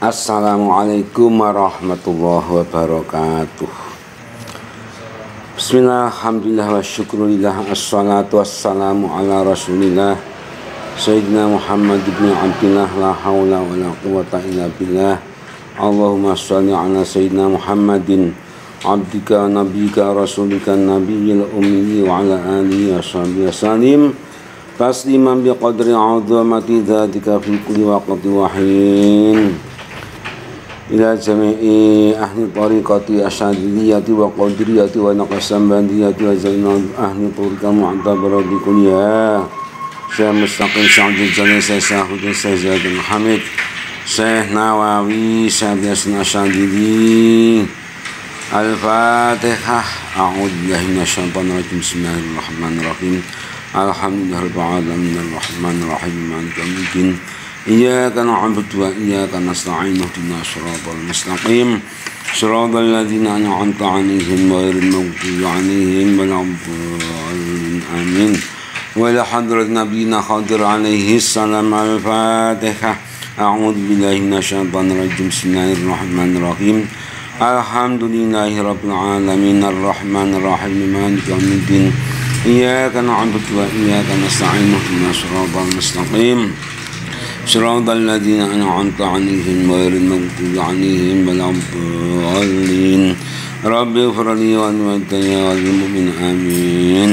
Assalamualaikum warahmatullahi wabarakatuh. Bismillah, alhamdulillah wa syukurillah Assalatu wassalamu ala rasulillah. Sayyidina Muhammad ibn Abdillah La hawla wa la quwata illa billah. Allahumma salli ala Sayyidina Muhammadin Abdika nabika rasulika nabiyil ummi Wa ala alihi wa sahbihi wa salim Tasliman biqadri azamati dhatika fi kulli waqti wahin إلى جميع أهل طريقة أشعرية وقدرية ونقشبندية وزين أهل طريقة معتبرة بكل يا شيخ مستقيم سعد الجليل شيخ حسين سجاد محمد شيخ نواوي شيخ ياسين أشعري الفاتحة أعوذ بالله من الشيطان الرجيم بسم الله الرحمن الرحيم الحمد لله رب العالمين الرحمن الرحيم مالك يوم الدين إياك نعبد وإياك نستعين اهدنا الصراط المستقيم. صراط الذين أنعمت عليهم غير المغضوب عليهم ولا الضالين آمين. وإلى حضرة نبينا خضر عليه السلام الفاتحة. أعوذ بالله من الشيطان الرجيم. بسم الله الرحمن الرحيم. الحمد لله رب العالمين. الرحمن الرحيم. مالك يوم الدين. إياك نعبد وإياك نستعين اهدنا الصراط المستقيم. صراط الذين أنعمت عليهم غير المغضوب عليهم ولا الضالين رب اغفر لي ولوالدي وللمؤمنين آمين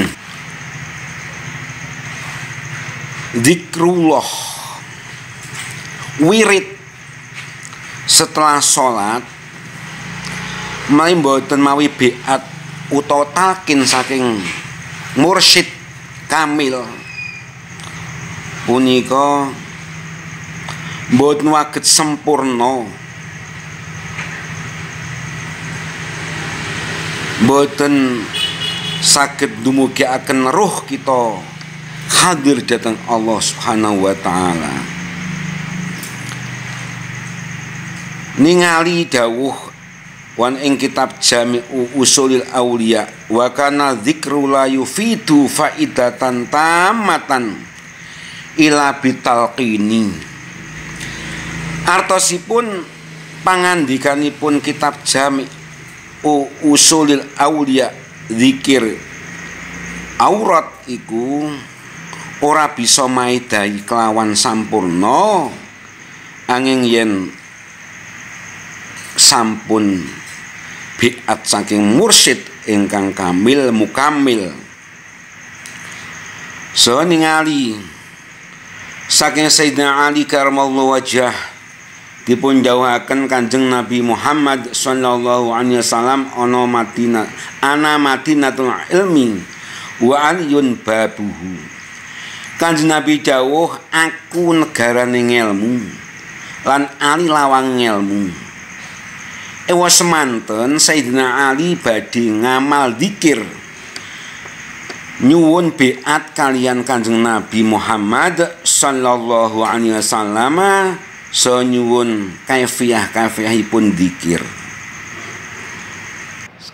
Zikrullah Wirid Setelah sholat Mari mboten mawi biat utawa talkin saking mursyid kamil punika mboten waget sempurna mboten saged dumugiaken roh kita hadir datang Allah Subhanahu wa taala. Ningali dawuh wan ing kitab Jami'u Usulil Auliya wa kana dzikru la yufidu faidatan tamatan ila bitalqini artosipun pangandikanipun kitab Jami Usulil Aulia zikir. Aurat iku ora bisa maidai kelawan sampurno angin yen sampun biat saking mursyid ingkang kamil mukamil. So ningali saking Sayyidina Ali karamallahu wajah dipun jauhaken Kanjeng Nabi Muhammad sallallahu alaihi wasallam ana Madinah ana Madinatul ilmi wa aliyun babuhu. Kanjeng Nabi dawuh aku negarane ilmu lan ali lawang ilmu Ewa semanten Sayyidina Ali badhe ngamal dikir nyuwun beat kalian Kanjeng Nabi Muhammad sallallahu alaihi wasallam so nyuwun kaifiah kaifiahipun dikir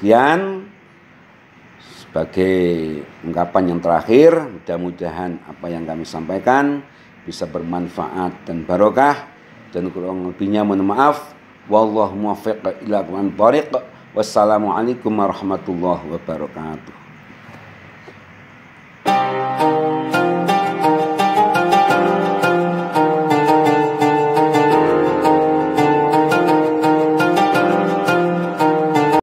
sekian sebagai ungkapan yang terakhir. Mudah-mudahan apa yang kami sampaikan bisa bermanfaat dan barokah. Dan kurang lebihnya mohon maaf. Wallahu muwaffiq ila aqwamit thoriq wassalamualaikum warahmatullahi wabarakatuh